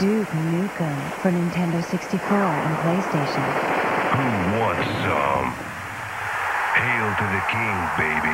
Duke Nukem for Nintendo 64 and PlayStation. Who wants some? Hail to the king, baby.